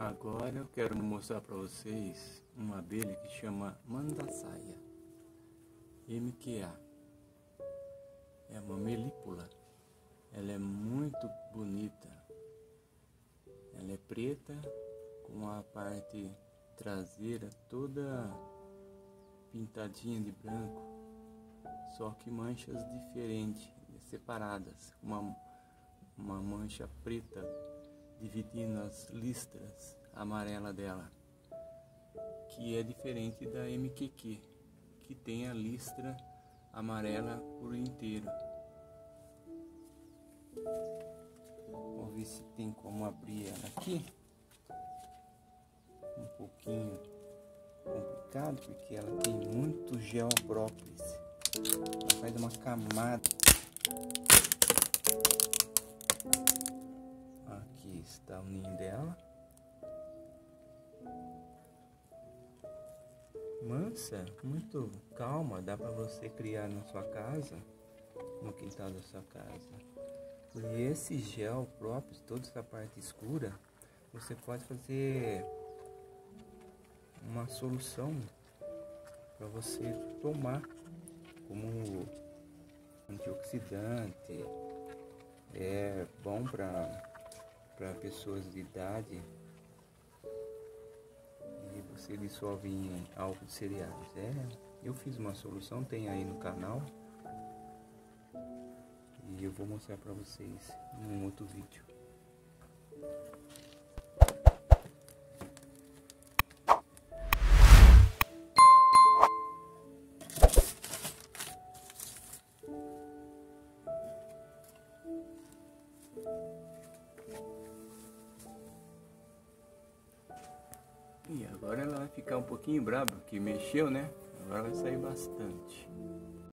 Agora eu quero mostrar para vocês uma abelha que chama Mandasaia MQA. É uma melípula. Ela é muito bonita. Ela é preta com a parte traseira toda pintadinha de branco, só que manchas diferentes, separadas. Uma, uma mancha preta dividindo as listras amarela dela, que é diferente da MQQ, que tem a listra amarela por inteiro. Vamos ver se tem como abrir ela aqui. Um pouquinho complicado porque ela tem muito gel própolis. Ela faz uma camada está o ninho dela. Mansa, muito calma, dá para você criar na sua casa, no quintal da sua casa. E esse gel próprio, toda essa parte escura, você pode fazer uma solução para você tomar como antioxidante. É bom para para pessoas de idade e você dissolve em álcool de cereais. É, eu fiz uma solução, tem aí no canal e eu vou mostrar para vocês em um outro vídeo. E agora ela vai ficar um pouquinho brava, porque mexeu, né? Agora vai sair bastante.